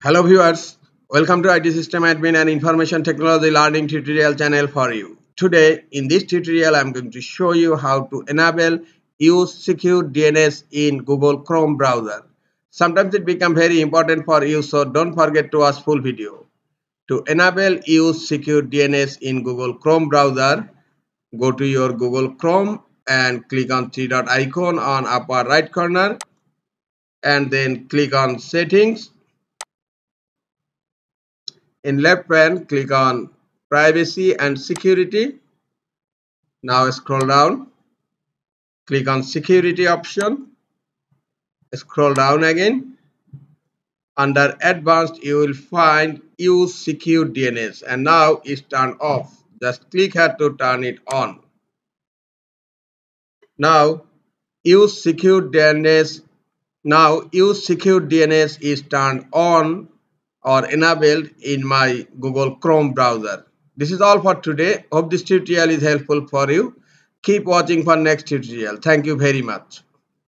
Hello viewers, welcome to IT System Admin and Information Technology Learning tutorial channel for you. Today in this tutorial I am going to show you how to enable use secure DNS in Google Chrome browser. Sometimes it become very important for you so don't forget to watch full video. To enable use secure DNS in Google Chrome browser, go to your Google Chrome and click on three dot icon on upper right corner and then click on settings in left pane click on privacy and security. Now scroll down. Click on security option. Scroll down again. Under advanced you will find use secure DNS and now it's turned off. Just click here to turn it on. Now use secure DNS now use secure DNS is turned on or enabled in my Google Chrome browser. This is all for today. Hope this tutorial is helpful for you. Keep watching for next tutorial. Thank you very much.